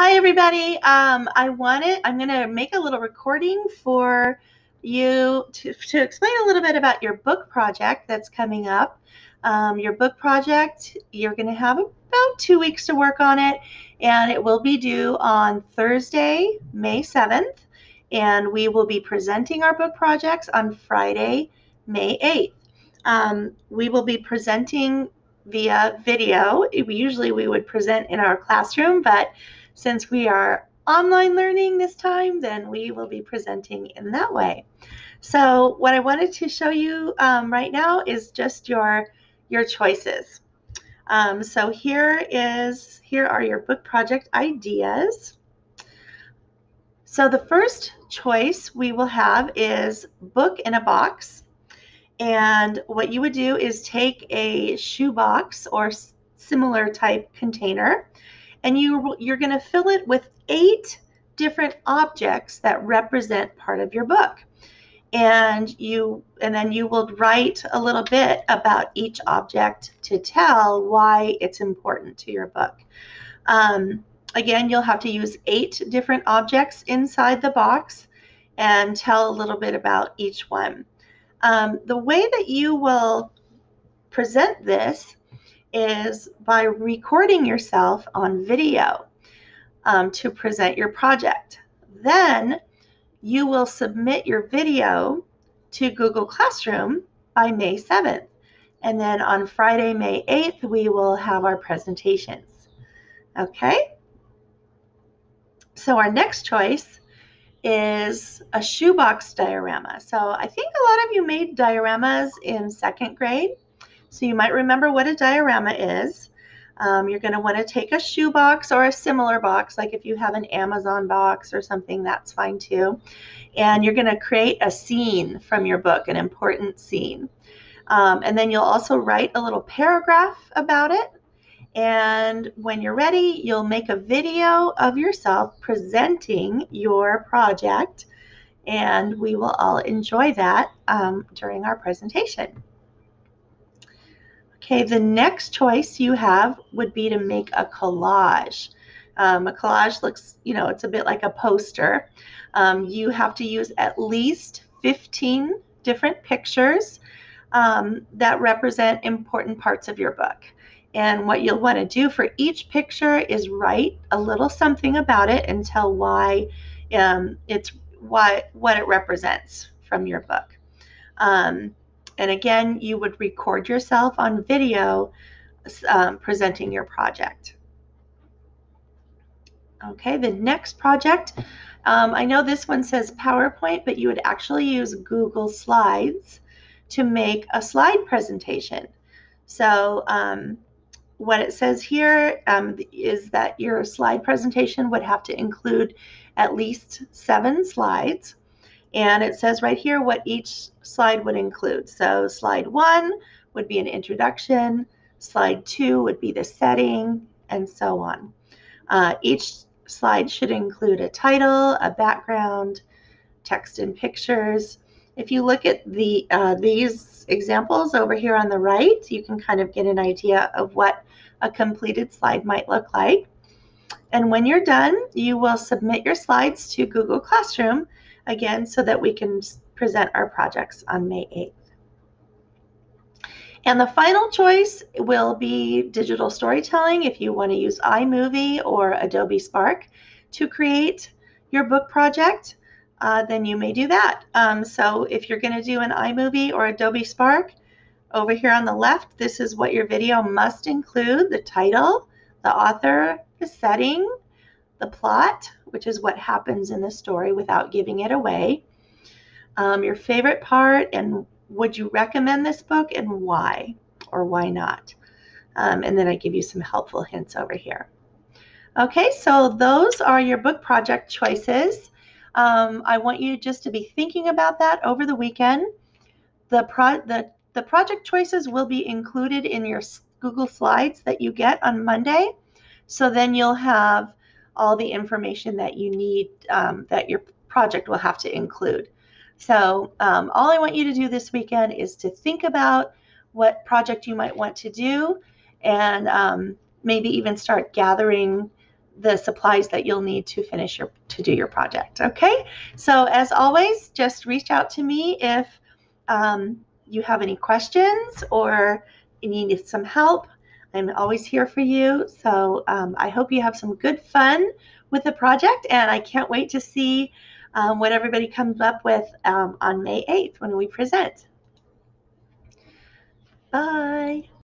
Hi, everybody. Um, I wanted, I'm going to make a little recording for you to, to explain a little bit about your book project that's coming up. Um, your book project, you're going to have about two weeks to work on it, and it will be due on Thursday, May 7th. And we will be presenting our book projects on Friday, May 8th. Um, we will be presenting via video. Usually we would present in our classroom, but since we are online learning this time, then we will be presenting in that way. So what I wanted to show you um, right now is just your, your choices. Um, so here is, here are your book project ideas. So the first choice we will have is book in a box. And what you would do is take a shoebox or similar type container and you you're going to fill it with eight different objects that represent part of your book. And you and then you will write a little bit about each object to tell why it's important to your book. Um, again you'll have to use eight different objects inside the box and tell a little bit about each one. Um, the way that you will present this is by recording yourself on video um, to present your project. Then you will submit your video to Google Classroom by May 7th. And then on Friday, May 8th, we will have our presentations. Okay? So our next choice is a shoebox diorama. So I think a lot of you made dioramas in second grade. So you might remember what a diorama is. Um, you're going to want to take a shoe box or a similar box, like if you have an Amazon box or something, that's fine too. And you're going to create a scene from your book, an important scene. Um, and then you'll also write a little paragraph about it. And when you're ready, you'll make a video of yourself presenting your project. And we will all enjoy that um, during our presentation. Okay, the next choice you have would be to make a collage. Um, a collage looks, you know, it's a bit like a poster. Um, you have to use at least 15 different pictures um, that represent important parts of your book. And what you'll want to do for each picture is write a little something about it and tell why um, it's why what it represents from your book. Um, and again, you would record yourself on video um, presenting your project. Okay, the next project, um, I know this one says PowerPoint, but you would actually use Google Slides to make a slide presentation. So um, what it says here um, is that your slide presentation would have to include at least seven slides. And it says right here what each slide would include. So slide one would be an introduction, slide two would be the setting, and so on. Uh, each slide should include a title, a background, text and pictures. If you look at the uh, these examples over here on the right, you can kind of get an idea of what a completed slide might look like. And when you're done, you will submit your slides to Google Classroom again so that we can present our projects on May 8th. And the final choice will be digital storytelling if you want to use iMovie or Adobe Spark to create your book project. Uh, then you may do that. Um, so if you're going to do an iMovie or Adobe Spark, over here on the left, this is what your video must include, the title, the author, the setting, the plot, which is what happens in the story without giving it away, um, your favorite part, and would you recommend this book and why or why not? Um, and then I give you some helpful hints over here. Okay, so those are your book project choices. Um, I want you just to be thinking about that over the weekend. The, pro the, the project choices will be included in your Google Slides that you get on Monday. So then you'll have all the information that you need um, that your project will have to include. So um, all I want you to do this weekend is to think about what project you might want to do and um, maybe even start gathering the supplies that you'll need to finish your to do your project. Okay, so as always, just reach out to me if um, you have any questions or you need some help. I'm always here for you. So um, I hope you have some good fun with the project, and I can't wait to see um, what everybody comes up with um, on May 8th when we present. Bye.